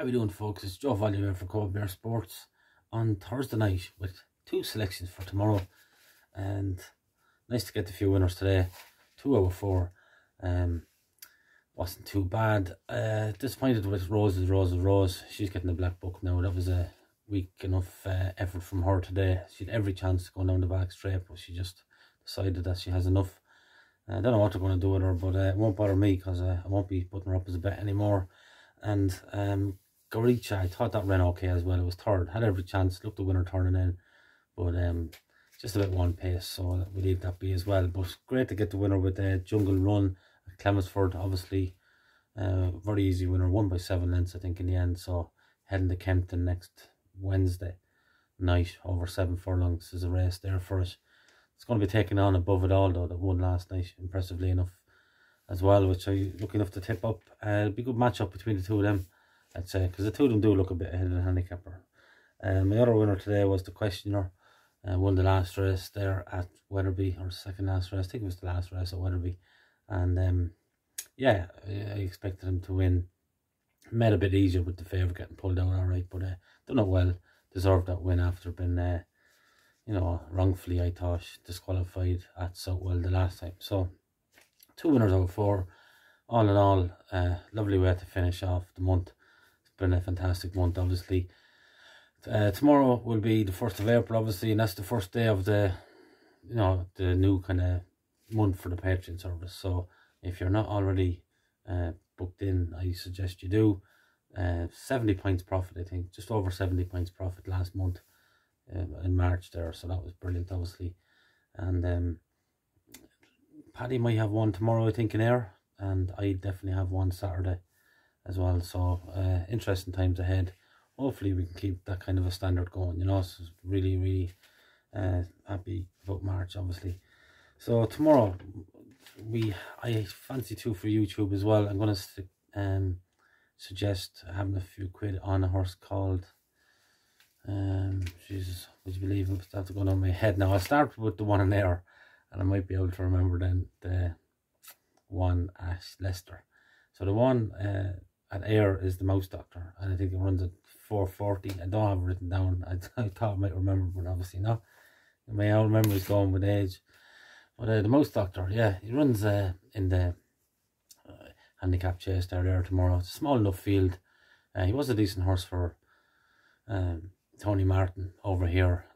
How we doing folks? It's Joe Value here for Coldbeer Sports on Thursday night with two selections for tomorrow and nice to get a few winners today. Two out of four. Um wasn't too bad. Uh disappointed with Rose's Rose Rose. She's getting the black book now. That was a weak enough uh, effort from her today. She had every chance to go down the back straight, but she just decided that she has enough. Uh, I don't know what they're going to do with her, but uh, it won't bother me because uh, I won't be putting her up as a bet anymore. And um, Gorica, I thought that ran okay as well. It was third, had every chance, looked the winner turning in, but um, just a bit one pace, so we leave that be as well. But great to get the winner with the Jungle Run at Chelmsford, obviously. Uh, very easy winner, won by seven lengths, I think, in the end. So heading to Kempton next Wednesday night over seven furlongs is a race there for us. It's going to be taken on above it all, though, that won last night, impressively enough, as well, which I look enough to tip up. Uh, it'll be a good match up between the two of them. I'd say, because the two of them do look a bit ahead of the handicapper. Uh, my other winner today was the questioner. Uh, won the last race there at Wetherby, or second last race. I think it was the last race at Wetherby. And um, yeah, I expected him to win. Made a bit easier with the favourite getting pulled out all right, but uh, done it well. Deserved that win after being, uh, you know, wrongfully, I thought, disqualified at Southwell the last time. So, two winners out of four. All in all, uh, lovely way to finish off the month been a fantastic month, obviously. Uh, tomorrow will be the 1st of April, obviously, and that's the first day of the, you know, the new kind of month for the Patreon service. So if you're not already uh, booked in, I suggest you do. Uh, 70 points profit, I think, just over 70 points profit last month uh, in March there. So that was brilliant, obviously. And um, Paddy might have one tomorrow, I think, in Ayr. And I definitely have one Saturday as well. So uh, interesting times ahead. Hopefully we can keep that kind of a standard going. You know, so really, really uh, happy about March, obviously. So tomorrow we I fancy two for YouTube as well. I'm gonna um suggest having a few quid on a horse called um Jesus, would you believe it? That's going on my head now. I'll start with the one in there and I might be able to remember then the one at Leicester. So the one uh, at Ayr is the mouse doctor, and I think it runs at 440. I don't have it written down. I, I thought I might remember, but obviously not. My old memory's going with age. But uh, the mouse doctor, yeah, he runs uh, in the uh, handicap chase there, there tomorrow. It's a small enough field. Uh, he was a decent horse for um, Tony Martin over here.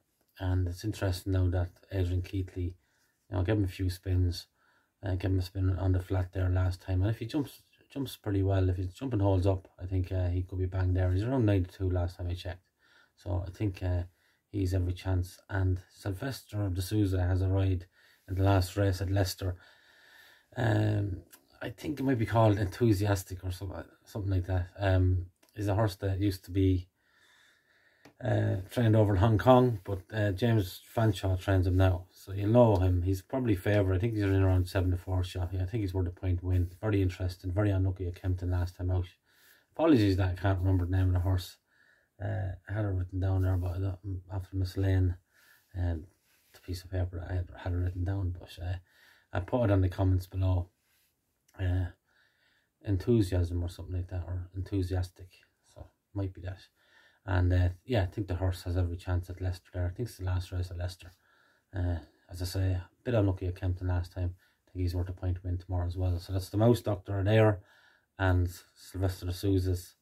And it's interesting now that Adrian Keatley, you know, gave him a few spins. Uh, gave him a spin on the flat there last time. And if he jumps jumps pretty well. If his jumping holds up, I think uh, he could be bang there. He's around 92 last time I checked. So I think uh, he's every chance. And Silvestre de Sousa has a ride in the last race at Leicester. Um, I think it might be called Enthusiastic or something, something like that. Um, he's a horse that used to be uh, trained over in Hong Kong, but uh, James Fanshawe trains him now. So you know him. He's probably favourite. I think he's in around 7 to 4 shot. I think he's worth a point win. Very interesting. Very unlucky at Kempton last time out. Apologies that I can't remember the name of the horse. Uh, I had it written down there, but after Miss Lane, um, the piece of paper, I had, had it written down. But uh, I put it on the comments below. Uh, enthusiasm or something like that, or enthusiastic. So might be that. And uh, yeah, I think the horse has every chance at Leicester there. I think it's the last race at Leicester. Uh, as I say, a bit unlucky at Kempton last time. I think he's worth a point win tomorrow as well. So that's the Mouse Doctor there and Silvestre Sousa's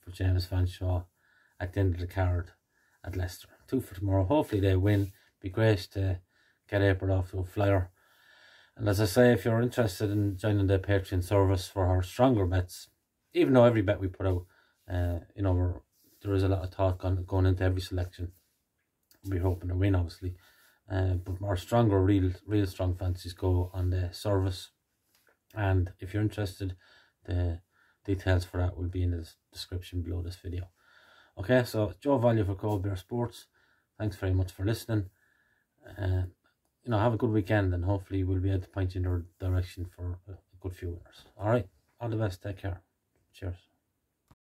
for James Fanshawe at the end of the card at Leicester. Two for tomorrow. Hopefully they win. Be great to get April off to a flyer. And as I say, if you're interested in joining the Patreon service for our stronger bets, even though every bet we put out, uh, you know, we're there is a lot of thought going, going into every selection. We're hoping to win, obviously. Uh, but our stronger, real, real strong fancies go on the service. And if you're interested, the details for that will be in the description below this video. Okay, so Joe Value for Coldbeer Sports. Thanks very much for listening. Uh, you know, have a good weekend and hopefully we'll be able to point you in your direction for a good few winners. All right, all the best. Take care. Cheers.